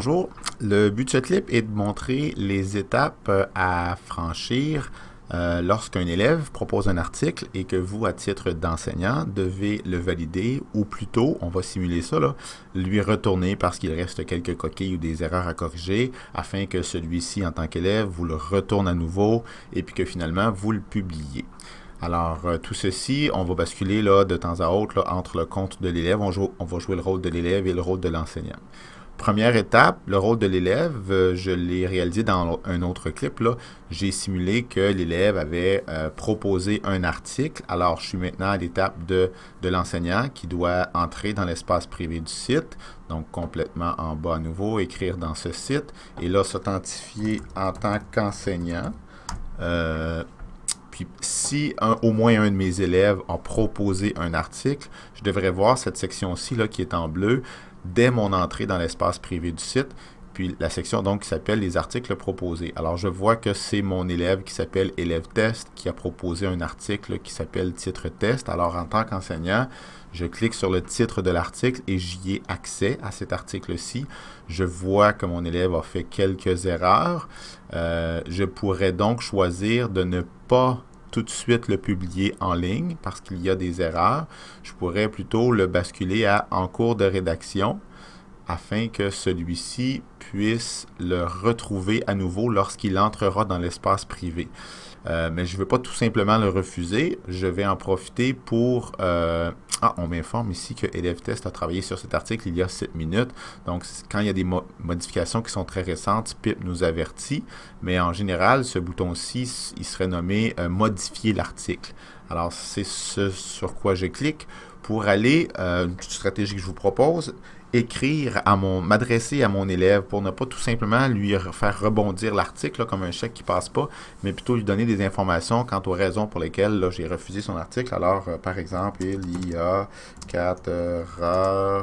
bonjour. Le but de ce clip est de montrer les étapes euh, à franchir euh, lorsqu'un élève propose un article et que vous, à titre d'enseignant, devez le valider ou plutôt, on va simuler ça, lui retourner parce qu'il reste quelques coquilles ou des erreurs à corriger afin que celui-ci, en tant qu'élève, vous le retourne à nouveau et puis que finalement, vous le publiez. Alors, euh, tout ceci, on va basculer de temps à autre entre le compte de l'élève. On, va jouer le rôle de l'élève et le rôle de l'enseignant. Première étape, le rôle de l'élève, euh, je l'ai réalisé dans un autre clip. J'ai simulé que l'élève avait euh, proposé un article. Alors, je suis maintenant à l'étape de, de l'enseignant qui doit entrer dans l'espace privé du site. Donc, complètement en bas à nouveau, écrire dans ce site. Et là, s'authentifier en tant qu'enseignant. Euh, puis, si un, au moins un de mes élèves a proposé un article, je devrais voir cette section-ci qui est en bleu dès mon entrée dans l'espace privé du site. Puis la section donc qui s'appelle les articles proposés. Alors je vois que c'est mon élève qui s'appelle élève test qui a proposé un article qui s'appelle titre test. Alors en tant qu'enseignant, je clique sur le titre de l'article et j'y ai accès à cet article-ci. Je vois que mon élève a fait quelques erreurs. Euh, je pourrais donc choisir de ne pas tout de suite le publier en ligne parce qu'il y a des erreurs. Je pourrais plutôt le basculer à en cours de rédaction afin que celui-ci puisse le retrouver à nouveau lorsqu'il entrera dans l'espace privé. Euh, mais je ne veux pas tout simplement le refuser. Je vais en profiter pour... Euh, ah, on m'informe ici que Élève Test a travaillé sur cet article il y a 7 minutes. Donc, quand il y a des modifications qui sont très récentes, PIP nous avertit. Mais en général, ce bouton-ci, il serait nommé euh, Modifier l'article ». Alors, c'est ce sur quoi je clique pour aller, une stratégie que je vous propose, écrire à mon, m'adresser à mon élève pour ne pas tout simplement lui faire rebondir l'article comme un chèque qui passe pas, mais plutôt lui donner des informations quant aux raisons pour lesquelles j'ai refusé son article. Alors, euh, par exemple, il y a quatre euh,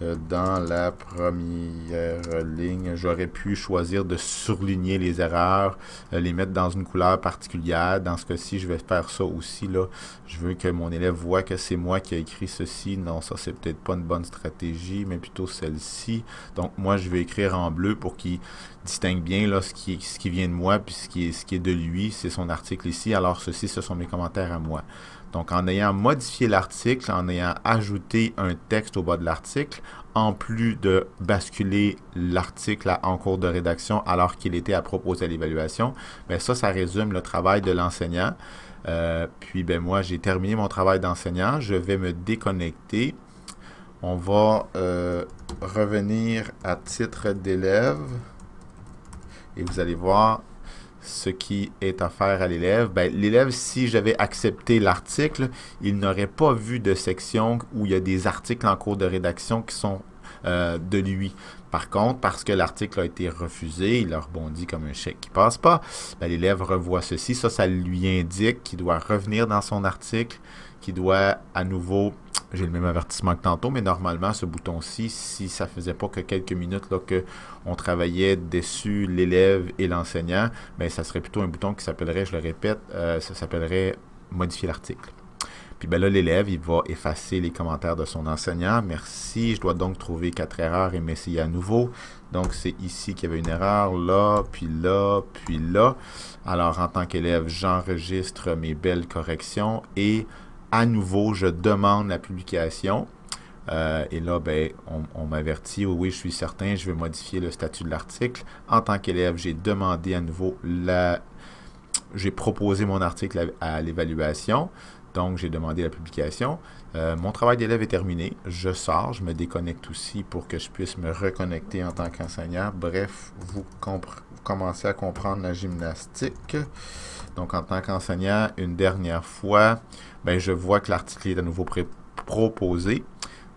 dans la première ligne, j'aurais pu choisir de surligner les erreurs, euh, les mettre dans une couleur particulière. Dans ce cas-ci, je vais faire ça aussi. Là. Je veux que mon élève voit que c'est moi qui ai écrit ceci. Non, ça, c'est peut-être pas une bonne stratégie, mais plutôt celle-ci. Donc, moi, je vais écrire en bleu pour qu'il distingue bien là, ce, qui, ce qui vient de moi, puis ce qui est, ce qui est de lui. C'est son article ici. Alors, ceci, ce sont mes commentaires à moi. Donc, en ayant modifié l'article, en ayant ajouté un texte au bas de l'article, en plus de basculer l'article en cours de rédaction alors qu'il était à proposer à l'évaluation, bien ça, ça résume le travail de l'enseignant. Euh, puis, ben moi, j'ai terminé mon travail d'enseignant. Je vais me déconnecter. On va euh, revenir à titre d'élève. Et vous allez voir, ce qui est à à l'élève, ben, l'élève, si j'avais accepté l'article, il n'aurait pas vu de section où il y a des articles en cours de rédaction qui sont euh, de lui. Par contre, parce que l'article a été refusé, il a rebondi comme un chèque qui passe pas, ben, l'élève revoit ceci. Ça, ça lui indique qu'il doit revenir dans son article, qu'il doit à nouveau j'ai le même avertissement que tantôt, mais normalement, ce bouton-ci, si ça faisait pas que quelques minutes là, que on travaillait dessus l'élève et l'enseignant, ben, ça serait plutôt un bouton qui s'appellerait, je le répète, euh, ça s'appellerait modifier l'article. Puis ben là, l'élève, il va effacer les commentaires de son enseignant. Merci, je dois donc trouver quatre erreurs et m'essayer à nouveau. Donc, c'est ici qu'il y avait une erreur, là, puis là, puis là. Alors, en tant qu'élève, j'enregistre mes belles corrections et à nouveau, je demande la publication. Euh, et là, ben, on, m'avertit, oui, je suis certain, je vais modifier le statut de l'article. En tant qu'élève, j'ai demandé à nouveau la... J'ai proposé mon article à, l'évaluation, donc j'ai demandé la publication. Euh, mon travail d'élève est terminé. Je sors, je me déconnecte aussi pour que je puisse me reconnecter en tant qu'enseignant. Bref, vous, commencez à comprendre la gymnastique. Donc, en tant qu'enseignant, une dernière fois, ben, je vois que l'article est à nouveau proposé.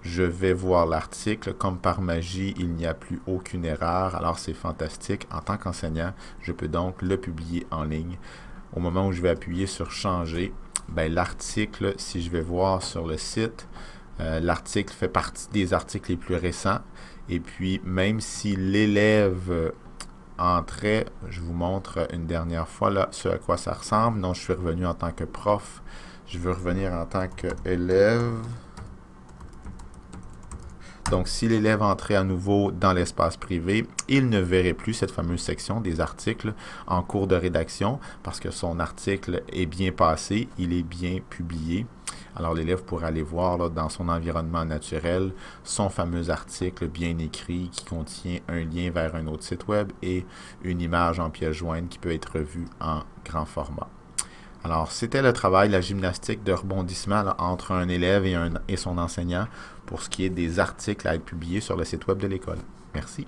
Je vais voir l'article. Comme par magie, il n'y a plus aucune erreur. Alors, c'est fantastique. En tant qu'enseignant, je peux donc le publier en ligne. Au moment où je vais appuyer sur changer, ben, l'article, si je vais voir sur le site, euh, l'article fait partie des articles les plus récents. Et puis, même si l'élève entrait, je vous montre une dernière fois là, ce à quoi ça ressemble. Non, je suis revenu en tant que prof. Je veux revenir en tant qu'élève. Donc, si l'élève entrait à nouveau dans l'espace privé, il ne verrait plus cette fameuse section des articles en cours de rédaction parce que son article est bien passé, il est bien publié. Alors l'élève pourrait aller voir dans son environnement naturel son fameux article bien écrit qui contient un lien vers un autre site web et une image en pièce jointe qui peut être vue en grand format. Alors, c'était le travail, la gymnastique de rebondissement entre un élève et, et son enseignant pour ce qui est des articles à être publiés sur le site web de l'école. Merci.